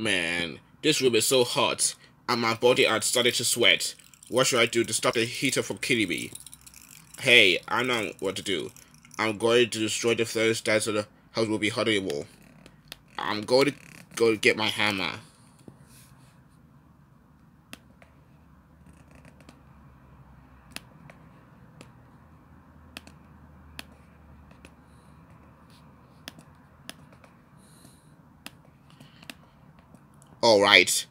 Man, this room is so hot, and my body had started to sweat. What should I do to stop the heater from killing me? Hey, I know what to do. I'm going to destroy the thermostat so the house will be hot anymore. I'm going to go get my hammer. Alright,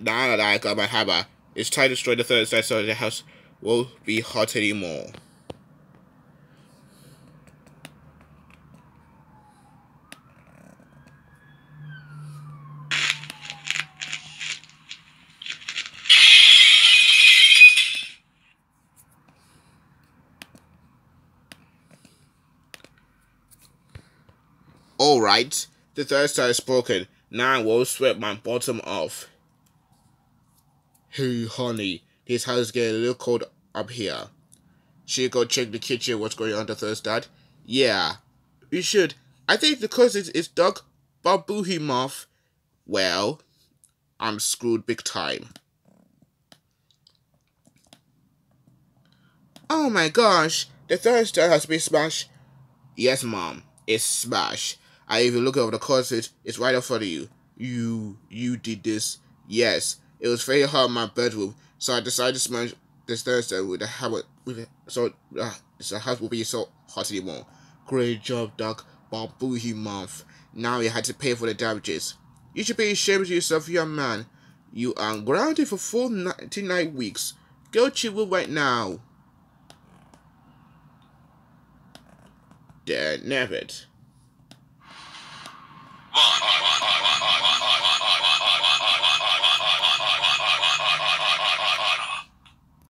now that I got my hammer, it's time to destroy the thermostat so the house won't be hot anymore. Alright, the thermostat is broken. Now I will sweat my bottom off. Hey, honey, this house is getting a little cold up here. Should go check the kitchen what's going on the thermostat? Yeah, we should. I think because it's, it's Dark Bomb Boohemoth, well, I'm screwed big time. Oh my gosh, the thermostat has been smashed. Yes, Mom, it's smashed. I even look over the closet. It's right in front of you. You, you did this. Yes, it was very hot in my bedroom, so I decided to smash this Thursday with a hammer. With a, so, uh, the house will be so hot anymore. Great job, Dark Bomb Boohemoth. Now you had to pay for the damages. You should be ashamed of yourself, young man. You are grounded for full 99 weeks. Go to will right now. Damn it.